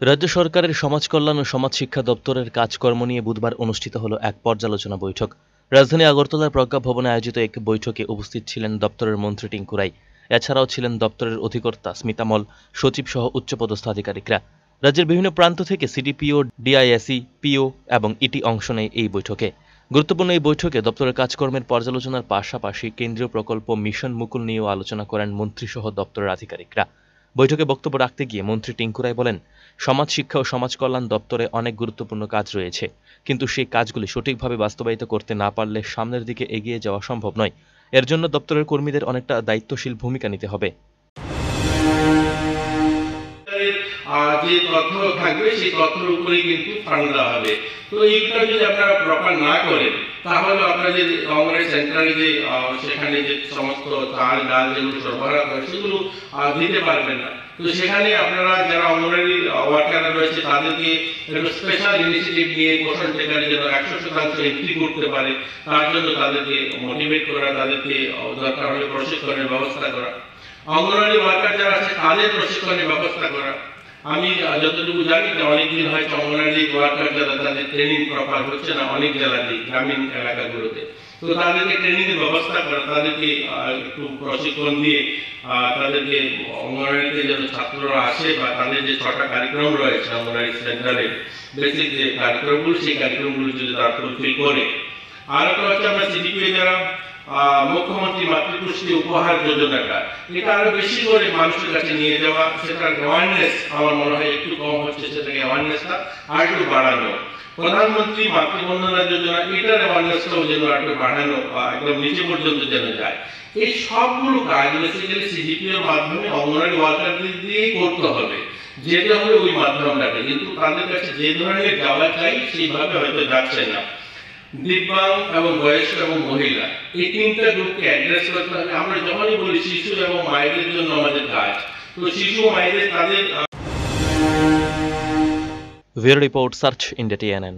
রাজ্য সরকারের সমাজ কল্যাণ ও সমাজ শিক্ষা দপ্তরের কাজকর্ম নিয়ে বুধবার অনুষ্ঠিত হলো এক পর্যালোচনা বৈঠক। রাজধানী আগরতলার প্রজ্ঞা ভবনে আয়োজিত এক বৈঠকে উপস্থিত ছিলেন দপ্তরের মন্ত্রী টিঙ্কু রায়। এছাড়াও ছিলেন দপ্তরের অধিকর্তা স্মিতামল সচিব সহ উচ্চপদস্থ আধিকারিকরা। রাজ্যের বিভিন্ন প্রান্ত থেকে সিডিপিও ডিআইএসি পিও এবং ইটি অংশ নেয় এই বৈঠকে। গুরুত্বপূর্ণ এই বৈঠকে দপ্তরের কাজকর্মের পর্যালোচনার পাশাপাশি কেন্দ্রীয় প্রকল্প মিশন মুকুল নিয়েও আলোচনা করেন মন্ত্রীসহ দপ্তরের আধিকারিকরা। বৈঠকে বক্তব্য রাখতে গিয়ে মন্ত্রী টিঙ্কু রায় বলেন, সমাজ শিক্ষা ও সমাজ কল্যাণ দপ্তরে অনেক গুরুত্বপূর্ণ কাজ রয়েছে, কিন্তু সেই কাজগুলি সঠিকভাবে বাস্তবায়িত করতে না পারলে সামনের দিকে এগিয়ে যাওয়া সম্ভব নয়। এর জন্য দপ্তরের কর্মীদের অনেকটা দায়িত্বশীল ভূমিকা নিতে হবে। যে তথ্য থাকবে, সেই তথ্যের উপরেই কিন্তু ফান্ড দেওয়া হবে। তো এইটা যদি আপনারা প্রপার না করেন, তাহলে আপনারা যে অঙ্গনের সেন্টারে যে সেখানে যে সমস্ত চাল ডাল যেগুলো সরবরাহ করে, সেগুলো দিতে পারবেন না। তো সেখানে আপনারা যারা অঙ্গনারী ওয়ার্কাররা রয়েছে, তাদেরকে স্পেশাল ইনিশিয়েটিভ নিয়ে পোষণ টেকারে যেন একশো শতাংশ এন্ট্রি করতে পারে, তার জন্য তাদেরকে মোটিভেট করা, তাদেরকে দরকার হলে প্রশিক্ষণের ব্যবস্থা করা। অঙ্গনওয়াড়ি ওয়ার্কার যারা আছে, তাদের প্রশিক্ষণের ব্যবস্থা করা। আমি যতটুকু জানি যে অনেকদিন হয়তো অঙ্গনওয়াড়ি ওয়ার্কার যারা, তাদের ট্রেনিং প্রপার হচ্ছে না অনেক জেলাতে, গ্রামীণ এলাকাগুলোতে। তো তাদেরকে ট্রেনিং এর ব্যবস্থা করা, তাদেরকে একটু প্রশিক্ষণ দিয়ে তাদেরকে অঙ্গনওয়াড়িতে যেন ছাত্ররা আসে বা তাদের যে ছটা কার্যক্রম রয়েছে অঙ্গনওয়াড়ি সেন্টারে বেসিক যে কার্যক্রমগুলো, সেই কার্যক্রমগুলো যদি তারা ফুলফিল করে আর হচ্ছে আমরা মুখ্যমন্ত্রী মাতৃপুষ্টি উপহার যোজনাটা, এটা আরও বেশি করে মানুষের কাছে নিয়ে যাওয়া, সেটার অ্যাওয়ারনেস আমার মনে হয় একটু কম হচ্ছে, সেটাকে অ্যাওয়ারনেসটা আর একটু বাড়ানো। প্রধানমন্ত্রী মাতৃবন্দনা যোজনা, এটার অ্যাওয়ারনেসটাও যেন একটু বাড়ানো, বা একদম নিচে পর্যন্ত যেন যায়। এই সবগুলো কাজ বেসিক্যালি মাধ্যমে অঙ্গনওয়াড়ি ওয়ার্কারদের দিয়েই করতে হবে। যেতে হবে ওই মাধ্যমটাকে, কিন্তু তাদের কাছে যে ধরনের যাওয়া চাই, সেইভাবে হয়তো যাচ্ছে না। দিব্যাং এবং বয়স্ক এবং মহিলা। এই তিনটা গ্রুপকে অ্যাড্রেস করতে হবে আমরা যখনই বলি শিশু এবং মায়েদের জন্য আমাদের কাজ। তো শিশু মায়েদের তাদের bureau report search India TNN.